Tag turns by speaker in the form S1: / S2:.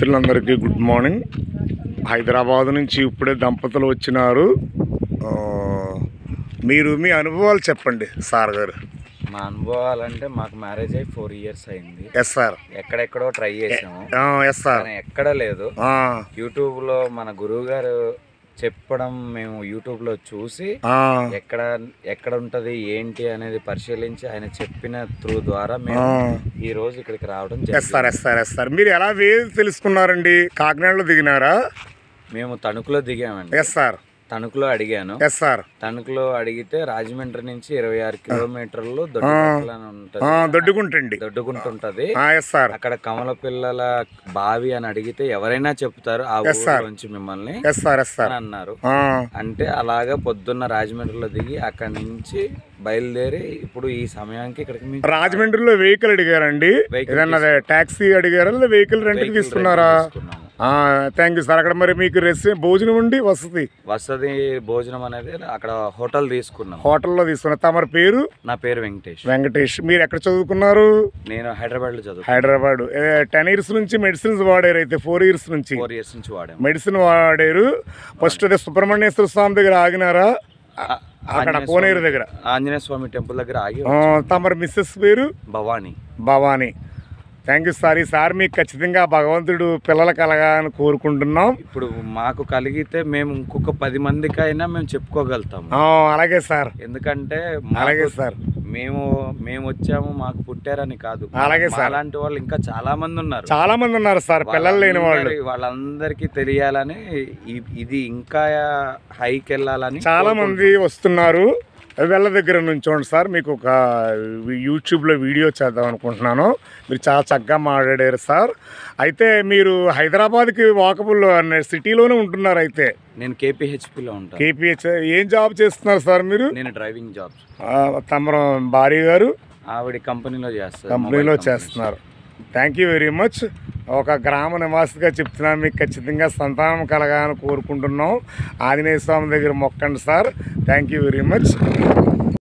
S1: మిత్రులందరికీ good morning. Hyderabad నుంచి ఇప్పుడే దంపతులు వచ్చినారు. మీరు మీ అనుభవాలు చెప్పండి సార్ గారు.
S2: మా అనుభవాలంటే మాకు మ్యారేజ్ అయ్యి ఫోర్ ఇయర్స్ అయింది.
S1: ఎస్ సార్
S2: ఎక్కడెక్కడో ట్రై చేసాము.
S1: ఎస్ సార్
S2: కానీ ఎక్కడ లేదు. యూట్యూబ్లో మన గురువు గారు చెప్పడం మేము యూట్యూబ్లో చూసి ఎక్కడ ఎక్కడ ఉంటది ఏంటి అనేది పరిశీలించి ఆయన చెప్పిన త్రూ ద్వారా మేము ఈ రోజు ఇక్కడికి రావడం
S1: ఎస్ సార్
S2: జరిగింది
S1: ఎస్ సార్ ఎస్ సార్. మీరు ఎలా తెలుసుకున్నారండి? కాకినాడలో దిగినారా?
S2: మేము తణుకులో దిగామండి.
S1: Yes sir.
S2: తణుకులో అడిగాను.
S1: ఎస్ సార్
S2: తణుకులో అడిగితే రాజమండ్రి నుంచి ఇరవై ఆరు కిలోమీటర్లు
S1: ఎస్ సార్
S2: అక్కడ కమల పిల్లల బావి అని అడిగితే ఎవరైనా చెప్తారు ఆ. నుంచి మిమ్మల్ని అన్నారు. అంటే అలాగా పొద్దున్న రాజమండ్రిలో దిగి అక్కడి నుంచి బయలుదేరి ఇప్పుడు ఈ సమయానికి ఇక్కడికి
S1: రాజమండ్రిలో వెహికల్ అడిగారండి. ఏదన్నా ట్యాక్సీ అడిగారా లేదా వెహికల్ రెంట్కి
S2: vehicle
S1: తీసుకున్నారా. థ్యాంక్ యూ సార్ అక్కడ మరి మీకు రెస్ట్ భోజనం ఉండి వసతి?
S2: వసతి భోజనం అనేది అక్కడ హోటల్ తీసుకున్నాం.
S1: హోటల్లో తీసుకున్నారు తమరి పేరు?
S2: నా పేరు వెంకటేష్.
S1: వెంకటేష్. మీరు ఎక్కడ చదువుకున్నారు?
S2: నేను హైదరాబాద్లో చదువు
S1: హైదరాబాద్ టెన్ ఇయర్స్ నుంచి మెడిసిన్స్ వాడారు అయితే ఫోర్ ఇయర్స్ నుంచి?
S2: ఫోర్ ఇయర్స్ నుంచి వాడాము
S1: మెడిసిన్ వాడారు. ఫస్ట్ అదే సుబ్రహ్మణ్యేశ్వర స్వామి దగ్గర ఆగినారా? అక్కడ కోనేరు దగ్గర.
S2: ఆంజనేయ స్వామి టెంపుల్ దగ్గర ఆగి
S1: తమరి మిస్సెస్ పేరు?
S2: Bhavani.
S1: Bhavani. Thank you sir. ఈసారి మీకు ఖచ్చితంగా భగవంతుడు పిల్లలు కలగాలని కోరుకుంటున్నాం.
S2: ఇప్పుడు మాకు కలిగితే మేము ఇంకొక పది మందికైనా మేము చెప్పుకోగలుగుతాము.
S1: ఆ, అలాగే సార్.
S2: ఎందుకంటే
S1: అలాగే సార్.
S2: మేము మేము వచ్చాము మాకు పుట్టారని కాదు.
S1: అలాగే సార్.
S2: అలాంటి వాళ్ళు ఇంకా చాలా మంది ఉన్నారు
S1: చాలా మంది ఉన్నారు సార్ పిల్లలు లేని వాళ్ళు.
S2: వాళ్ళందరి- వాళ్ళందరికీ తెలియాలని ఇది ఇంకా హైకి వెళ్ళాలని
S1: చాలా మంది వస్తున్నారు. వెళ్ళ దగ్గర నుంచోండి సార్ మీకు ఒక యూట్యూబ్లో వీడియో చేద్దాం అనుకుంటున్నాను. మీరు చాలా చక్కగా మాట్లాడారు సార్. అయితే మీరు హైదరాబాద్కి వాకబుల్ సిటీలోనే ఉంటున్నారు అయితే.
S2: నేను కేపీహెచ్పిలో ఉంటాను.
S1: కేపీహెచ్ ఏం జాబ్ చేస్తున్నారు సార్ మీరు?
S2: నేను డ్రైవింగ్ జాబ్.
S1: తమరు భార్య గారు?
S2: ఆవిడ కంపెనీలో చేస్తాను
S1: కంపెనీలో చేస్తున్నారు. థ్యాంక్ యూ వెరీ మచ్ ఒక గ్రామ నివాసిగా చెప్తున్నాను. మీకు ఖచ్చితంగా సంతానం కలగాలని కోరుకుంటున్నాం. ఆంజనేయ స్వామి దగ్గర మొక్కండి sir. Thank you very much